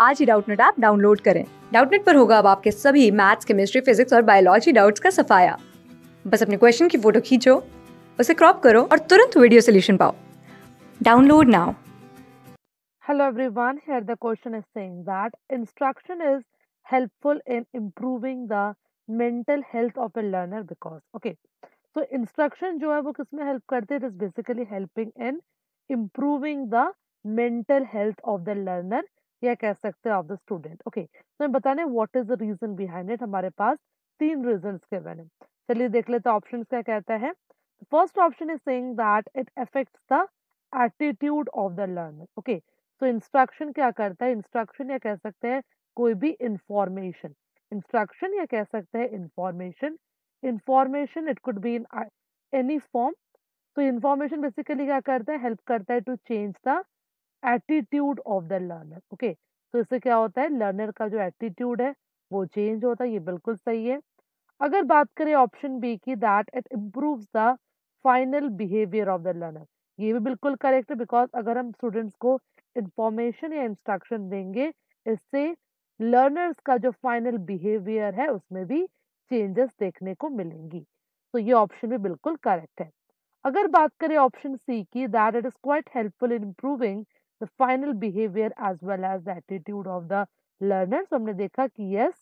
आज ही Doubtnut app download करें। डाउटनेट पर होगा अब आपके सभी मैथ्स, केमिस्ट्री, फिजिक्स और बायोलॉजी डाउट्स का सफाया। बस अपने क्वेश्चन की फ़ोटो खींचो, उसे क्रॉप करो और तुरंत वीडियो सोल्यूशन पाओ। Download now. Hello everyone here the question is saying that instruction is helpful in improving the mental health of a learner because okay so instruction जो है वो किसमें हेल्प करते हैं? It is basically helping in improving the mental health of the learner या कह सकते हैं ऑफ़ द स्टूडेंट ओके तो मैं बताने what is the reason behind it हमारे पास तीन रीजन के मैंने। चलिए देख लेते ऑप्शन क्या कहता है। First option is saying that it affects the attitude of the learner okay तो इंस्ट्रक्शन क्या करता है? इंस्ट्रक्शन या कह सकते हैं, कोई भी इंफॉर्मेशन इंस्ट्रक्शन या कह सकते हैं information information it could be in any form तो इंफॉर्मेशन बेसिकली क्या करता है? हेल्प करता है to change the attitude of the learner, okay? तो इससे क्या होता है? लर्नर का जो एटीट्यूड है, वो चेंज होता है, ये बिल्कुल सही है। अगर बात करें ऑप्शन बी की, that it improves the final behaviour of the learner. ये भी बिल्कुल करेक्ट है, बिकॉज़ अगर हम स्टूडेंट्स को इंफॉर्मेशन या इंस्ट्रक्शन देंगे, इससे लर्नर्स का जो फाइनल बिहेवियर है, उसमें भी चेंजेस देखने को मिलेंगी। तो ये ऑप्शन भी बिल्कुल करेक्ट है। अगर बात करें ऑप्शन सी की, that it is quite helpful in improving the final behavior as well as the attitude of the learner. So हमने देखा कि yes,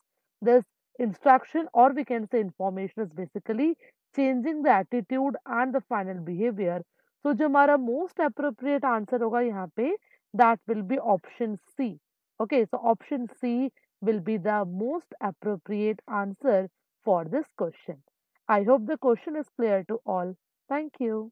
this instruction or we can say information is basically changing the attitude and the final behavior. So जो हमारा most appropriate answer होगा यहाँ पे that will be option C. Okay, so option C will be the most appropriate answer for this question. I hope the question is clear to all. Thank you.